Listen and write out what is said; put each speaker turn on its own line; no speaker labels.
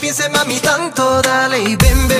dice mami tanto, dale y ven, ven.